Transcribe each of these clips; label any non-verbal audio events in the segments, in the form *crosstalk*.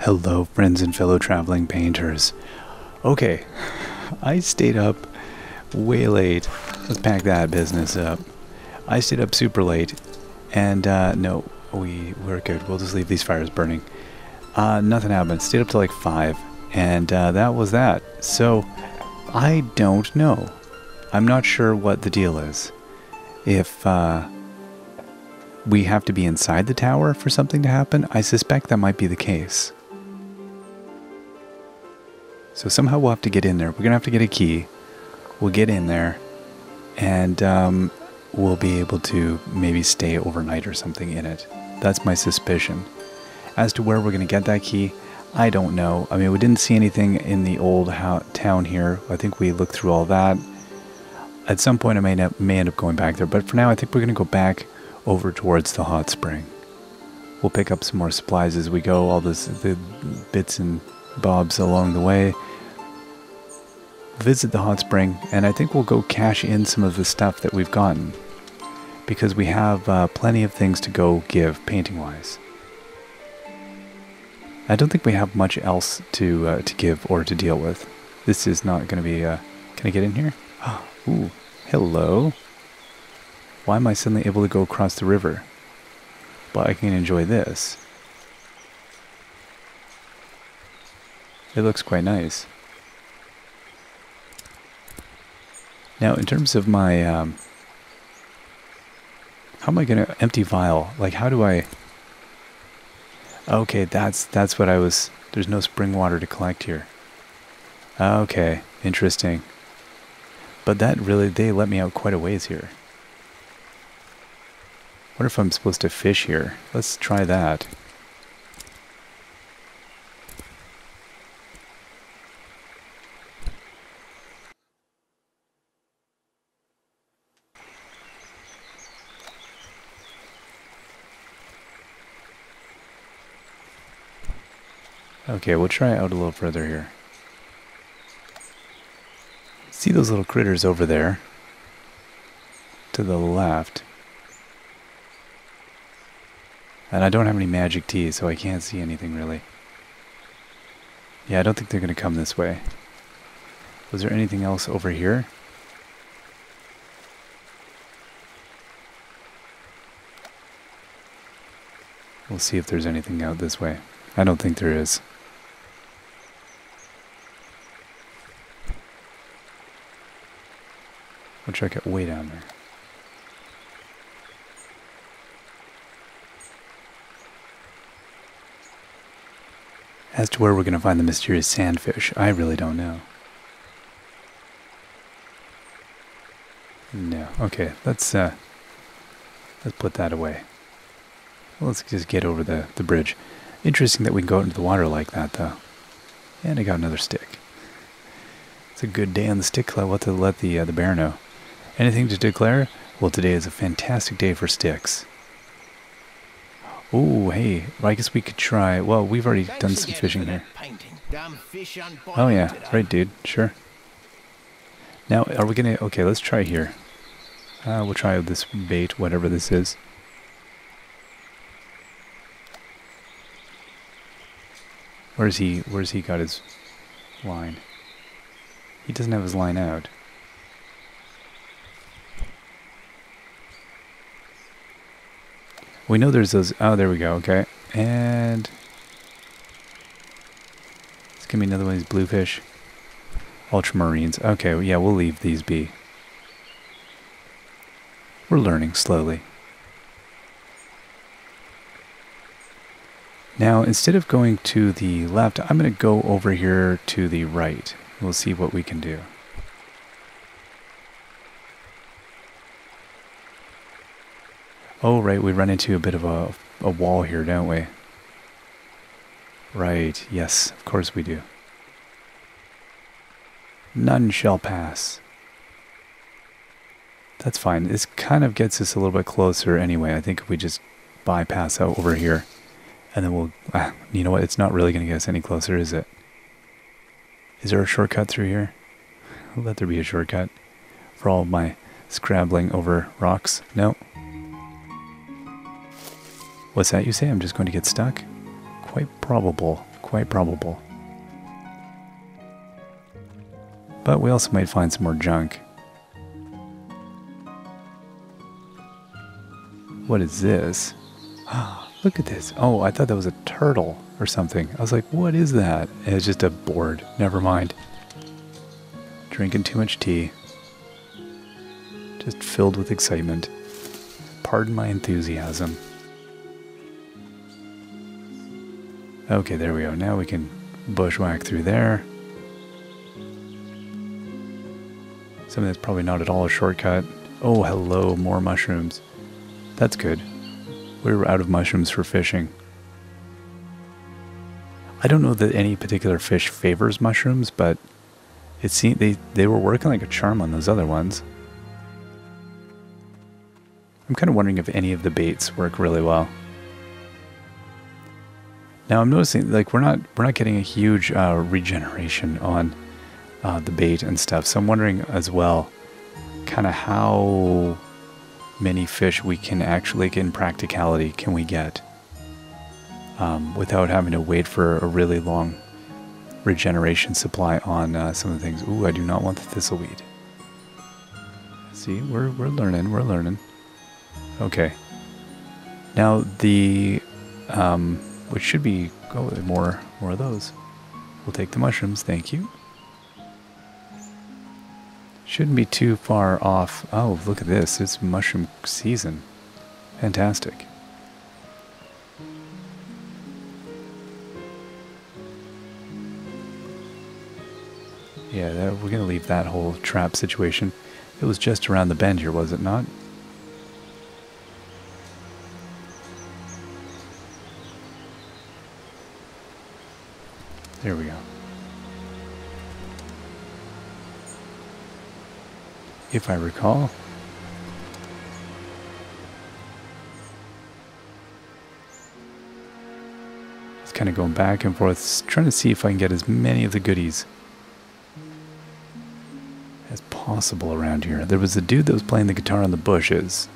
Hello, friends and fellow traveling painters. Okay, I stayed up way late. Let's pack that business up. I stayed up super late, and uh, no, we we're good. We'll just leave these fires burning. Uh, nothing happened. Stayed up till like five, and uh, that was that. So I don't know. I'm not sure what the deal is. If uh, we have to be inside the tower for something to happen, I suspect that might be the case. So somehow we'll have to get in there. We're gonna have to get a key. We'll get in there, and um, we'll be able to maybe stay overnight or something in it. That's my suspicion. As to where we're gonna get that key, I don't know. I mean, we didn't see anything in the old town here. I think we looked through all that. At some point, I may, ne- may end up going back there, but for now, I think we're gonna go back over towards the hot spring. We'll pick up some more supplies as we go, all this, the bits and bobs along the way. Visit the hot spring, and I think we'll go cash in some of the stuff that we've gotten because we have uh, plenty of things to go give painting wise. I don't think we have much else to uh, to give or to deal with. This is not going to be. Uh, can I get in here? *gasps* Ooh, hello. Why am I suddenly able to go across the river? But I can enjoy this. It looks quite nice. Now, in terms of my, um, how am I going to empty vial? Like, how do I? Okay, that's that's what I was. There's no spring water to collect here. Okay, interesting. But that really, they let me out quite a ways here. Wonder if I'm supposed to fish here. Let's try that. Okay, we'll try out a little further here. See those little critters over there? To the left. And I don't have any magic tea, so I can't see anything really. Yeah, I don't think they're going to come this way. Was there anything else over here? We'll see if there's anything out this way. I don't think there is. Check it way down there. As to where we're going to find the mysterious sandfish, I really don't know. No. Okay, let's uh let's put that away. Let's just get over the, the bridge. Interesting that we can go out into the water like that though. And I got another stick. It's a good day on the stick club. What to let the uh, the bear know. Anything to declare? Well, today is a fantastic day for sticks. Oh, hey, well, I guess we could try. Well, we've already done some fishing here. Oh yeah, right, dude. Sure. Now, are we gonna? Okay, let's try here. Uh, we'll try this bait, whatever this is. Where's he? Where's he got his line? He doesn't have his line out. We know there's those. Oh, there we go. Okay, and it's gonna be another one of these bluefish, ultramarines. Okay, yeah, we'll leave these be. We're learning slowly. Now, instead of going to the left, I'm going to go over here to the right. We'll see what we can do. Oh, right, we run into a bit of a, a wall here, don't we? Right, yes, of course we do. None shall pass. That's fine. This kind of gets us a little bit closer anyway. I think if we just bypass out over here, and then we'll, ah, you know what? It's not really going to get us any closer, is it? Is there a shortcut through here? Let there be a shortcut for all my scrabbling over rocks. No. What's that you say? I'm just going to get stuck? Quite probable. quite probable. But we also might find some more junk. What is this? Ah, *gasps* look at this. Oh, I thought that was a turtle or something. I was like, what is that? It's just a board. Never mind. Drinking too much tea. Just filled with excitement. Pardon my enthusiasm. Okay, there we go. Now we can bushwhack through there. Something that's probably not at all a shortcut. Oh, hello, more mushrooms. That's good. We're out of mushrooms for fishing. I don't know that any particular fish favors mushrooms, but it seemed they, they were working like a charm on those other ones. I'm kind of wondering if any of the baits work really well. Now I'm noticing like we're not we're not getting a huge uh, regeneration on uh, the bait and stuff. So I'm wondering as well, kind of how many fish we can actually, in practicality, can we get um, without having to wait for a really long regeneration supply on uh, some of the things. Ooh, I do not want the thistleweed. See, we're we're learning, we're learning. Okay. Now the um, which should be oh more more of those. We'll take the mushrooms, thank you. Shouldn't be too far off. Oh, look at this. It's mushroom season. Fantastic. Yeah, that, we're going to leave that whole trap situation. It was just around the bend here, was it not? There we go. If I recall. Just kind of going back and forth, trying to see if I can get as many of the goodies as possible around here. There was a dude that was playing the guitar in the bushes.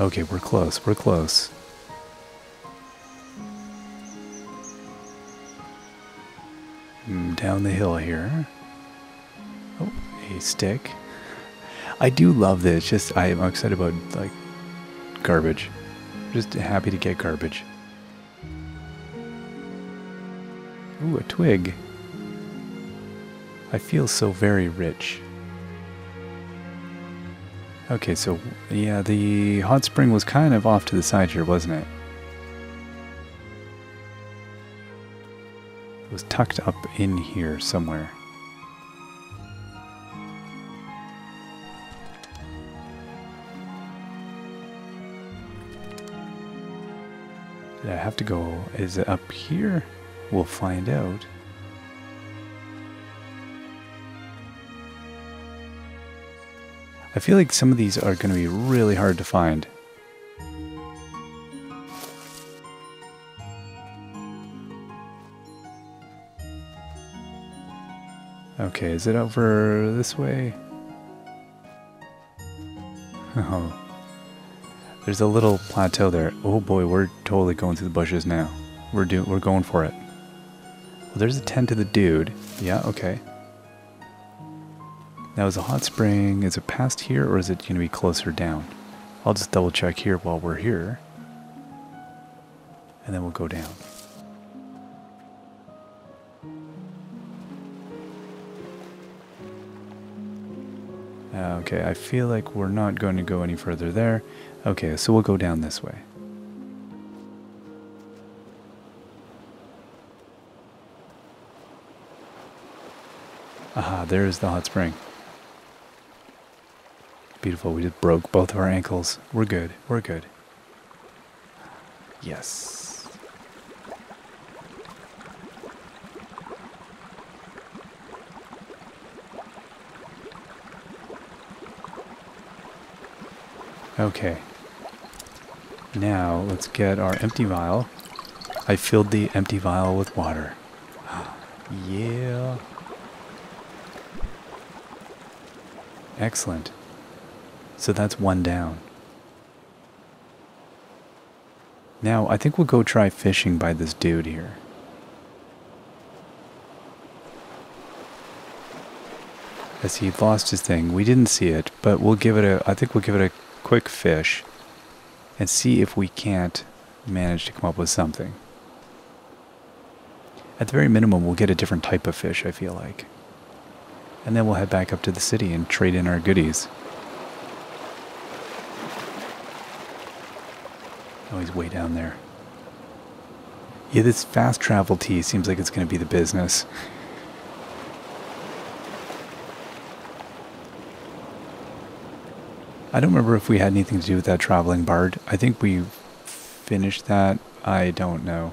Okay, we're close. We're close. Mm, down the hill here. Oh, a stick. I do love this. Just I am excited about like garbage. Just happy to get garbage. Ooh, a twig. I feel so very rich. Okay, so yeah, the hot spring was kind of off to the side here, wasn't it? It was tucked up in here somewhere. Did I have to go? Is it up here? We'll find out. I feel like some of these are going to be really hard to find. Okay, is it over this way? Oh. There's a little plateau there. Oh boy, we're totally going through the bushes now. We're do we're going for it. Well, there's a tent to the dude. Yeah, okay. Now is a hot spring, is it past here or is it going to be closer down? I'll just double check here while we're here. And then we'll go down. Okay, I feel like we're not going to go any further there. Okay, so we'll go down this way. Aha, there's the hot spring. Beautiful. We just broke both of our ankles. We're good. We're good. Yes. Okay. Now let's get our empty vial. I filled the empty vial with water. *gasps* yeah. Excellent. So that's one down. Now, I think we'll go try fishing by this dude here. As he lost his thing. We didn't see it, but we'll give it a, I think we'll give it a quick fish and see if we can't manage to come up with something. At the very minimum, we'll get a different type of fish, I feel like. And then we'll head back up to the city and trade in our goodies. Oh, he's way down there. Yeah, this fast travel tea seems like it's going to be the business. I don't remember if we had anything to do with that traveling bard. I think we finished that. I don't know.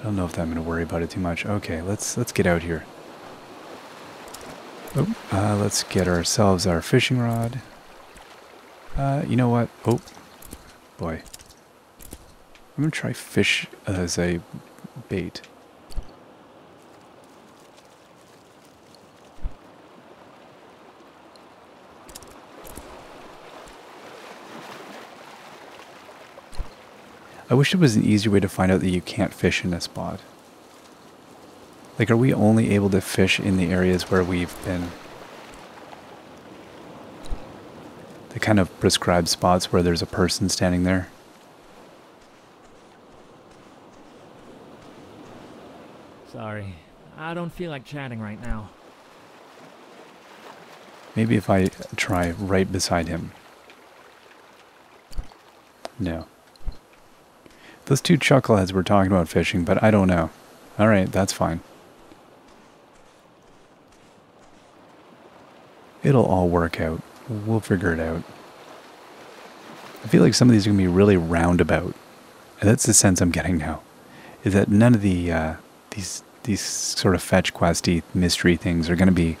I don't know if I'm going to worry about it too much. Okay, let's let's get out here. Oh, uh, let's get ourselves our fishing rod. Uh, you know what? Oh, boy. I'm to try fish as a bait. I wish there was an easier way to find out that you can't fish in a spot. Like, are we only able to fish in the areas where we've been? The kind of prescribed spots where there's a person standing there? Sorry, I don't feel like chatting right now. Maybe if I try right beside him. No. Those two chuckleheads were talking about fishing, but I don't know. Alright, that's fine. It'll all work out. We'll figure it out. I feel like some of these are going to be really roundabout. And that's the sense I'm getting now. Is that none of the uh, these these sort of fetch questy mystery things are going to be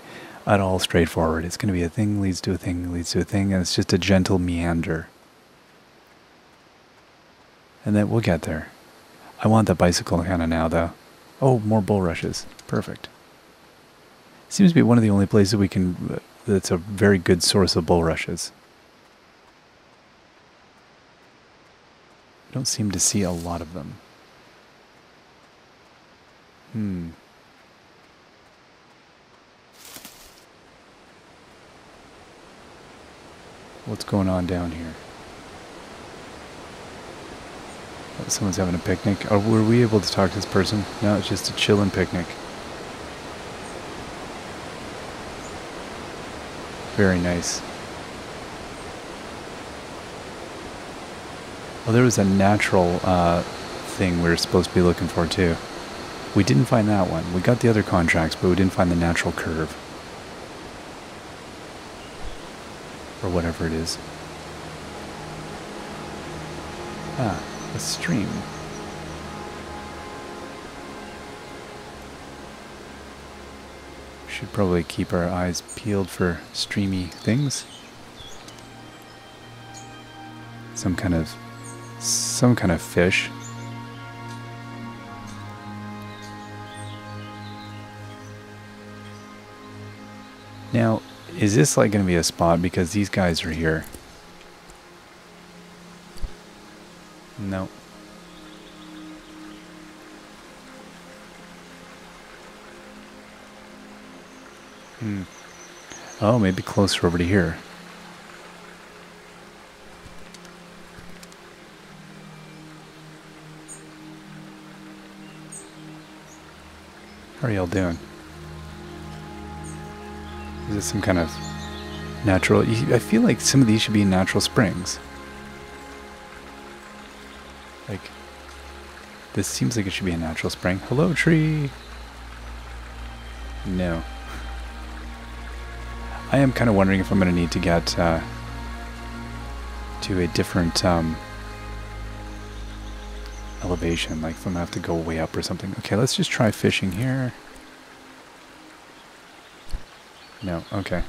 at all straightforward. It's going to be a thing leads to a thing leads to a thing, and it's just a gentle meander. And then we'll get there. I want the bicycle kind of now, though. Oh, more bulrushes. Perfect. Seems to be one of the only places we can. Uh, that's a very good source of bulrushes. I don't seem to see a lot of them. Hmm. What's going on down here? Oh, someone's having a picnic. Oh, were we able to talk to this person? No, it's just a chillin' picnic. Very nice. Well, there was a natural uh, thing we were supposed to be looking for too. We didn't find that one. We got the other contracts, but we didn't find the natural curve. Or whatever it is. Ah, a stream. Should probably keep our eyes peeled for streamy things. Some kind of some kind of fish. Now, is this like going to be a spot because these guys are here? No. Hmm. Oh, maybe closer over to here. How are y'all doing? Is this some kind of natural? I feel like some of these should be natural springs. Like, this seems like it should be a natural spring. Hello, tree. No. *laughs* I am kind of wondering if I'm going to need to get uh, to a different um, elevation, like if I'm going to have to go way up or something. Okay, let's just try fishing here. No, okay.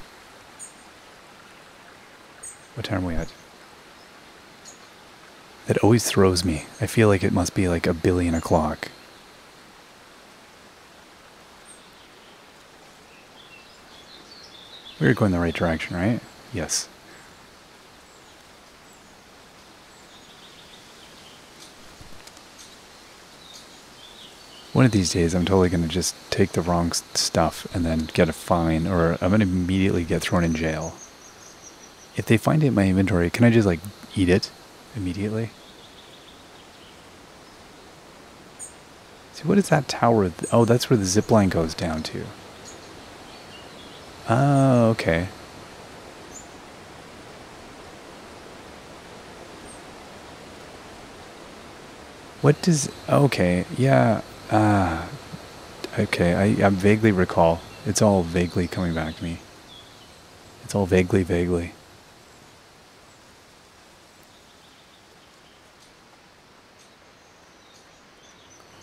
What time are we at? It always throws me. I feel like it must be like a billion o'clock. We're going the right direction, right? Yes. One of these days, I'm totally going to just take the wrong stuff and then get a fine, or I'm going to immediately get thrown in jail. If they find it in my inventory, can I just like eat it immediately? See, what is that tower? Oh, that's where the zip line goes down to. Oh, okay. What does. Okay, yeah. Ah. okay, I, I vaguely recall. It's all vaguely coming back to me. It's all vaguely, vaguely.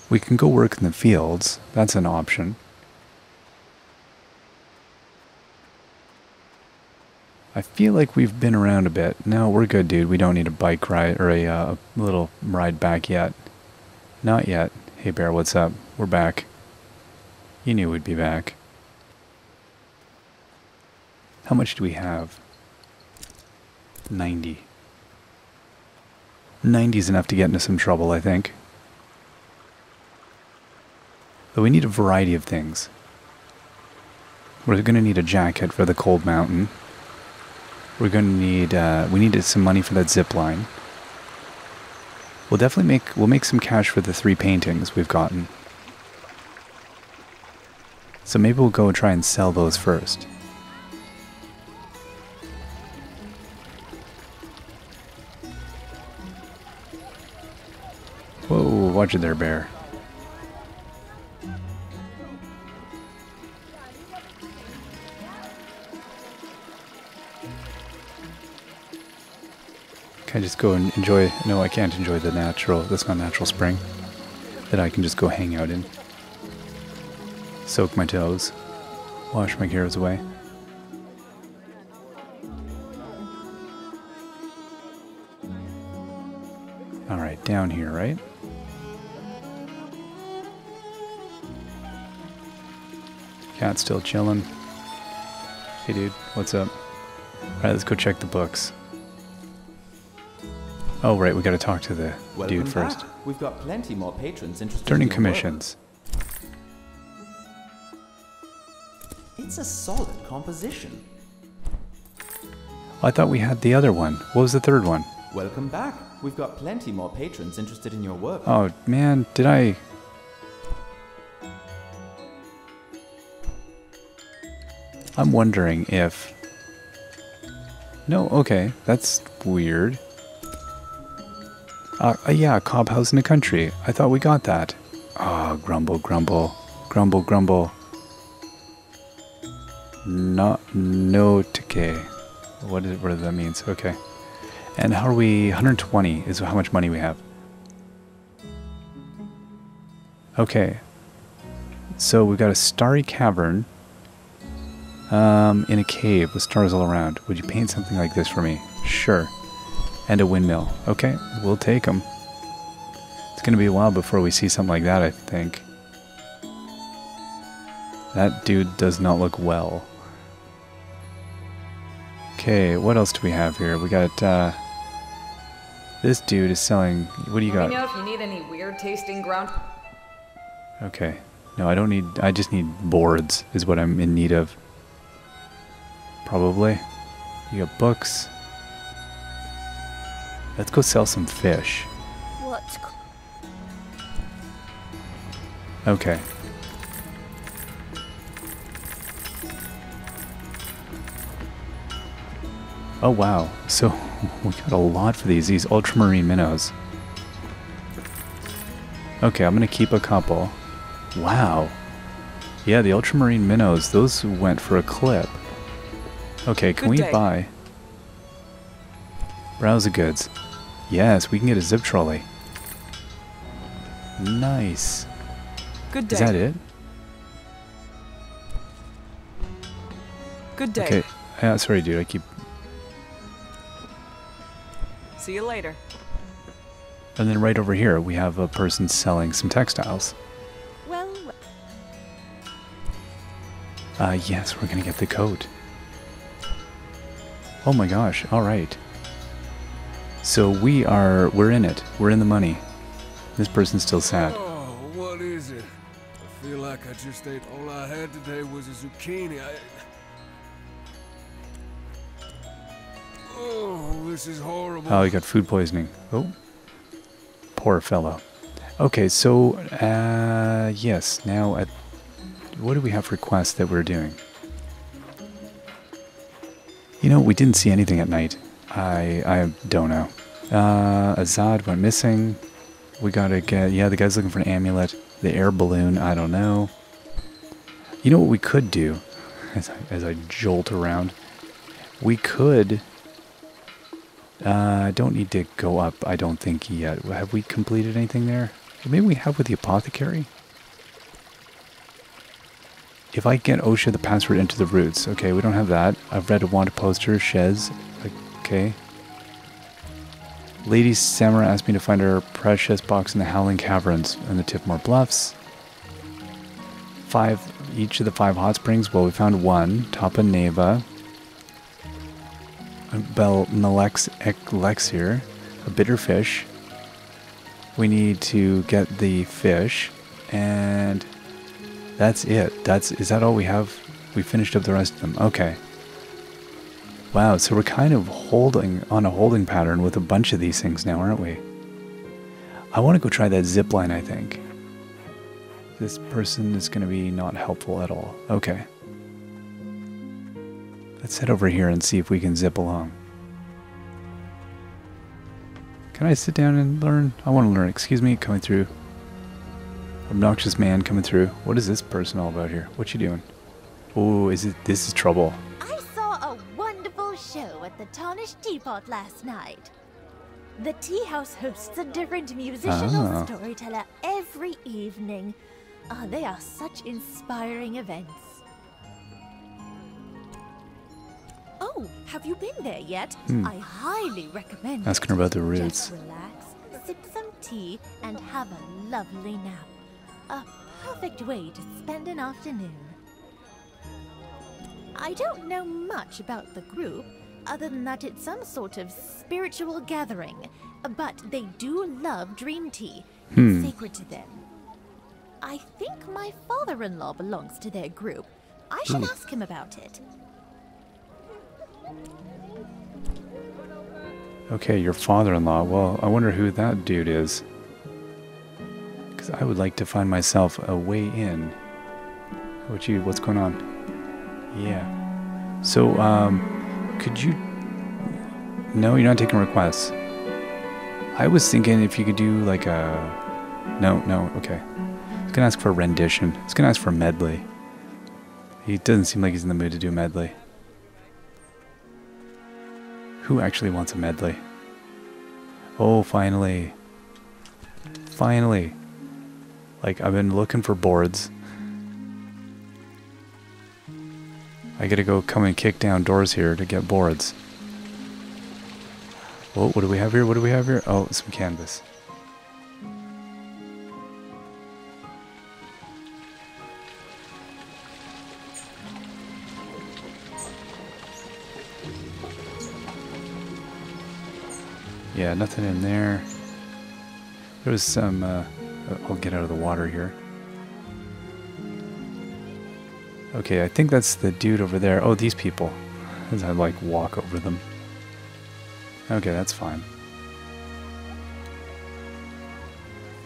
We can go work in the fields. That's an option. I feel like we've been around a bit. No, we're good, dude. We don't need a bike ride or a uh, little ride back yet. Not yet. Hey, Bear, what's up? We're back. You knew we'd be back. How much do we have? 90. 90 is enough to get into some trouble, I think. But we need a variety of things. We're going to need a jacket for the cold mountain. We're going to need uh, we needed some money for that zip line. We'll definitely make we'll make some cash for the three paintings we've gotten. So maybe we'll go try and sell those first. Whoa, watch it there, bear. I just go and enjoy? No, I can't enjoy the natural. That's not natural spring. That I can just go hang out in. Soak my toes. Wash my cares away. All right, down here, right? Cat's still chilling. Hey, dude, what's up? All right, let's go check the books. Oh, right, we got to talk to the Welcome dude first. back. We've got plenty more patrons interested Turning in commissions. work. It's a solid composition. I thought we had the other one. What was the third one? Welcome back. We've got plenty more patrons interested in your work. Oh man, did I? I'm wondering if. No, okay, that's weird. Uh, uh, yeah, Cobb House in the Country. I thought we got that. Ah, grumble, grumble, grumble, grumble. Not no tike. What is what does that means? Okay. And how are we? 120 is how much money we have. Okay. So we've got a starry cavern um, in a cave with stars all around. Would you paint something like this for me? Sure. And a windmill. Okay, we'll take them. It's going to be a while before we see something like that, I think. That dude does not look well. Okay, what else do we have here? We got, uh... This dude is selling... What do you Let me got? know if you need any weird tasting ground. Okay. No, I don't need. I just need boards, is what I'm in need of. Probably. You got books. Let's go sell some fish. What's c- Okay. Oh wow. So *laughs* we got a lot for these. These ultramarine minnows. Okay, I'm gonna keep a couple. Wow. Yeah, the ultramarine minnows, those went for a clip. Okay, can Good we day. buy? Browse the goods. Yes, we can get a zip trolley. Nice. Good day. Is that it? Good day. Okay. Uh, sorry, dude. I keep. See you later. And then right over here, we have a person selling some textiles. well, well, Uh, yes, we're gonna get the coat. Oh my gosh! All right. So we are. We're in it. We're in the money. This person's still sad. Oh, what is it? I feel like I just ate all I had today was a zucchini. I... Oh, this is horrible. Oh, he got food poisoning. Oh. Poor fellow. Okay, so, uh, yes, now at. What do we have requests that we're doing? You know, we didn't see anything at night. I I don't know. Uh, Azad went missing. We gotta get. Yeah, the guy's looking for an amulet. The air balloon, I don't know. You know what we could do? As I, as I jolt around, we could. Uh, don't need to go up, I don't think yet. Have we completed anything there? Maybe we have with the apothecary? If I get OSHA the password into the roots, okay, we don't have that. I've read a wanted poster, Shez, okay. Lady Samara asked me to find her precious box in the Howling Caverns and the Tipmore Bluffs. Five, each of the five hot springs. Well, we found one, Tapa Neva, Bel Nalex Elixir, a bitter fish. We need to get the fish, and that's it. That's is that all we have? We finished up the rest of them. Okay. Wow, so we're kind of holding on a holding pattern with a bunch of these things now, aren't we? I want to go try that zip line, I think. This person is going to be not helpful at all. Okay. Let's head over here and see if we can zip along. Can I sit down and learn? I want to learn. Excuse me, coming through. Obnoxious man coming through. What is this person all about here? What you doing? Oh, is it? This is trouble. At the Tarnished Teapot last night. The tea house hosts a different musicianal Ah. storyteller every evening. Ah, they are such inspiring events. Oh, have you been there yet? Hmm. I highly recommend Asking about the roots. Just relax, sip some tea, and have a lovely nap. A perfect way to spend an afternoon. I don't know much about the group, other than that it's some sort of spiritual gathering. But they do love dream tea. Hmm. It's sacred to them. I think my father-in-law belongs to their group. I should Ooh. ask him about it. Okay, your father-in-law. Well, I wonder who that dude is. Because I would like to find myself a way in. What you? What's going on? Yeah. So, um, could you? No, you're not taking requests. I was thinking if you could do like a. No, no. Okay. I was gonna ask for a rendition. I was gonna ask for a medley. He doesn't seem like he's in the mood to do a medley. Who actually wants a medley? Oh, finally. Finally. Like, I've been looking for boards. I gotta go come and kick down doors here to get boards. Oh, what do we have here? What do we have here? Oh, some canvas. Yeah, nothing in there. There was some. Uh, I'll get out of the water here. Okay, I think that's the dude over there. Oh, these people. As I like walk over them. Okay, that's fine.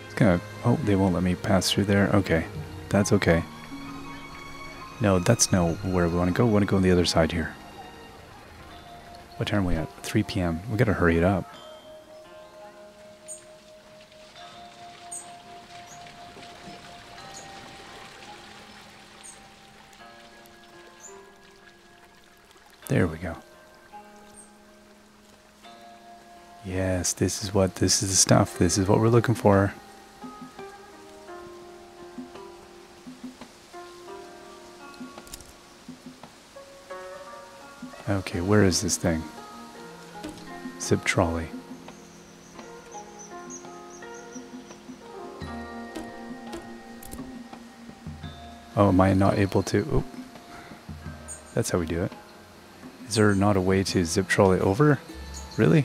It's gonna. Oh, they won't let me pass through there. Okay, that's okay. No, that's no where we want to go. We want to go on the other side here. What time are we at? 3 p.m. We gotta hurry it up. There we go. Yes, this is what this is the stuff. This is what we're looking for. Okay, where is this thing? Zip trolley. Oh, am I not able to? Oop. That's how we do it. Is there not a way to zip trolley over? Really?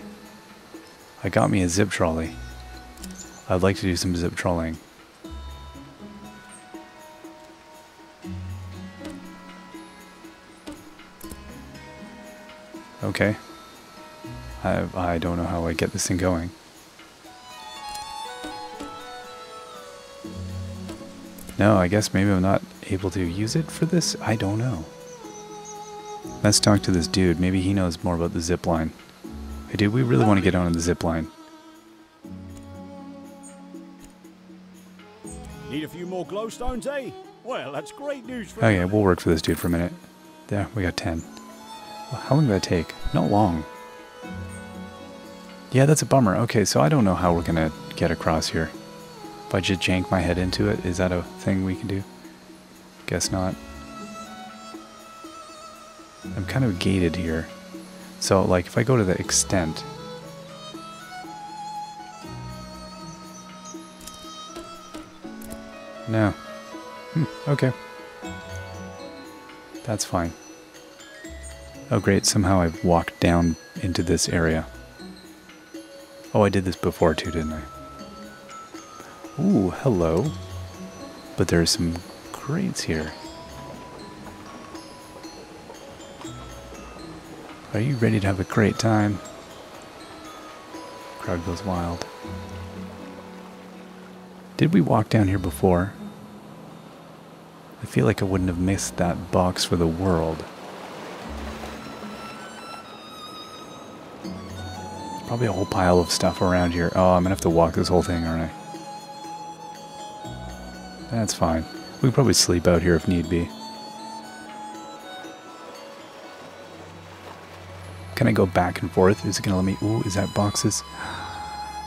I got me a zip trolley. I'd like to do some zip trolling. Okay. I, I don't know how I get this thing going. No, I guess maybe I'm not able to use it for this? I don't know. Let's talk to this dude. Maybe he knows more about the zip line. Hey, dude, we really want to get on the zip line. Need a few more glowstones, eh? Well, that's great news for Okay, we'll work for this dude for a minute. There, we got 10. Well, how long did that take? Not long. Yeah, that's a bummer. Okay, so I don't know how we're going to get across here. If I just jank my head into it, is that a thing we can do? Guess not. I'm kind of gated here. So, like, if I go to the extent... No. Hmm, okay. That's fine. Oh great, somehow I've walked down into this area. Oh, I did this before too, didn't I? Ooh, hello. But there's some crates here. Are you ready to have a great time? Crowd goes wild. Did we walk down here before? I feel like I wouldn't have missed that box for the world. Probably a whole pile of stuff around here. Oh, I'm gonna have to walk this whole thing, aren't I? That's fine. We could probably sleep out here if need be. Can I go back and forth? Is it gonna let me? Ooh, is that boxes?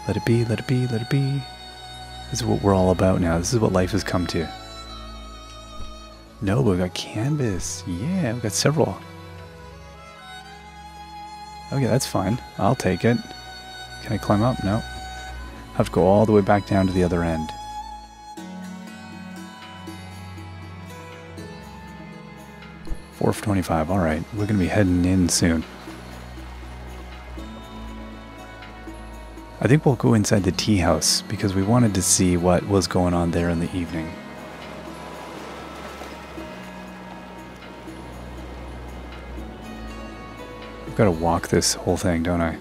Let it be, let it be, let it be. This is what we're all about now. This is what life has come to. No, but we got canvas. Yeah, we've got several. Okay, that's fine. I'll take it. Can I climb up? No. I have to go all the way back down to the other end. Four for twenty-five. All right, we're gonna be heading in soon. I think we'll go inside the tea house because we wanted to see what was going on there in the evening. I've got to walk this whole thing, don't I?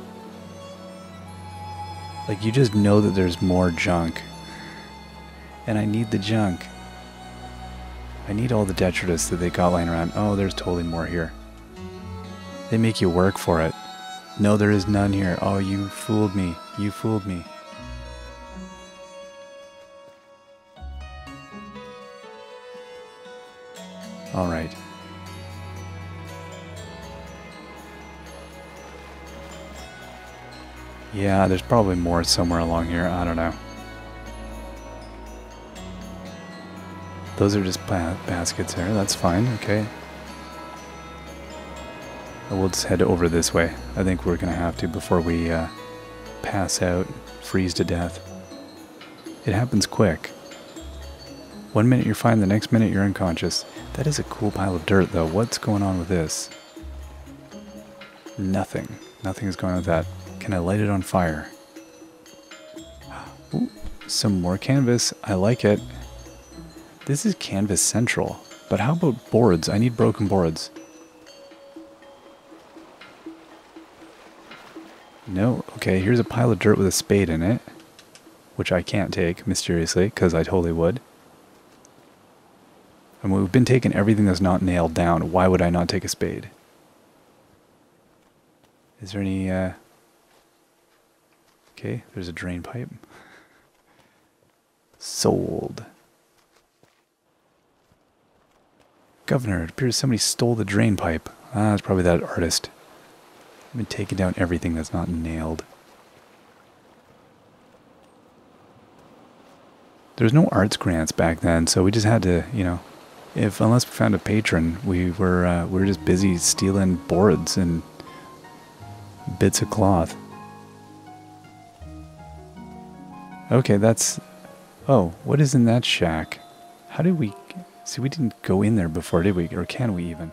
Like, you just know that there's more junk. And I need the junk. I need all the detritus that they got lying around. Oh, there's totally more here. They make you work for it. No, there is none here. Oh, you fooled me. You fooled me. All right. Yeah, there's probably more somewhere along here. I don't know. Those are just ba baskets there. That's fine. Okay. We'll just head over this way. I think we're going to have to before we uh, pass out, freeze to death. It happens quick. One minute you're fine, the next minute you're unconscious. That is a cool pile of dirt, though. What's going on with this? Nothing. Nothing is going on with that. Can I light it on fire? *gasps* Ooh, some more canvas. I like it. This is Canvas Central. But how about boards? I need broken boards. No. Okay, here's a pile of dirt with a spade in it. Which I can't take, mysteriously, because I totally would. And we've been taking everything that's not nailed down. Why would I not take a spade? Is there any, uh... Okay, there's a drain pipe. Sold. Governor, it appears somebody stole the drain pipe. Ah, it's probably that artist. Been taking down everything that's not nailed. There's no arts grants back then, so we just had to, you know, if unless we found a patron, we were uh, we were just busy stealing boards and bits of cloth. Okay, that's. Oh, what is in that shack? How did we? See, we didn't go in there before, did we? Or can we even?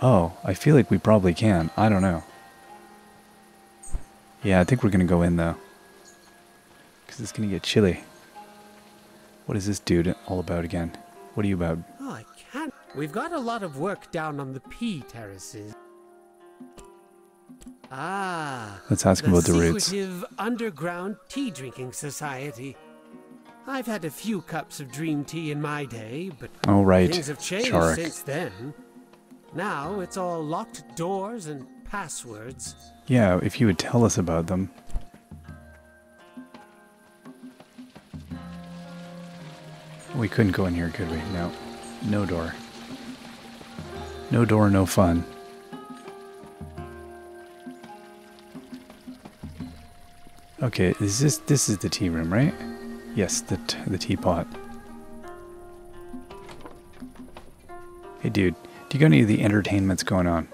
Oh, I feel like we probably can. I don't know. Yeah, I think we're gonna go in though. Because it's gonna get chilly. What is this dude all about again? What are you about? Oh, I can't. We've got a lot of work down on the P terraces. Ah. Let's ask him about the roots. secretive underground tea drinking society. I've had a few cups of dream tea in my day, but Oh, right. things have changed since then. Now it's all locked doors and passwords. Yeah, if you would tell us about them. We couldn't go in here, could we? No. No door. No door, no fun. Okay, this is this this is the tea room, right? Yes, the the teapot. Hey, dude, do you got any of the entertainments going on?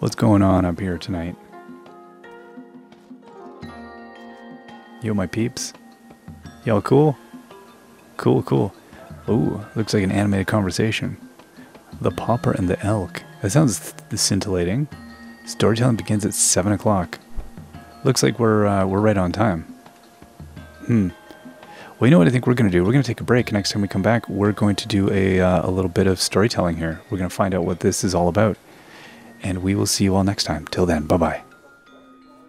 What's going on up here tonight? Yo, my peeps. Y'all cool? Cool, cool. Ooh, looks like an animated conversation. The Pauper and the Elk. That sounds scintillating. Storytelling begins at 7 o'clock. Looks like we're, uh, we're right on time. Hmm. Well, you know what I think we're going to do? We're going to take a break. Next time we come back, we're going to do a, uh, a little bit of storytelling here. We're going to find out what this is all about. And we will see you all next time. Till then, bye bye.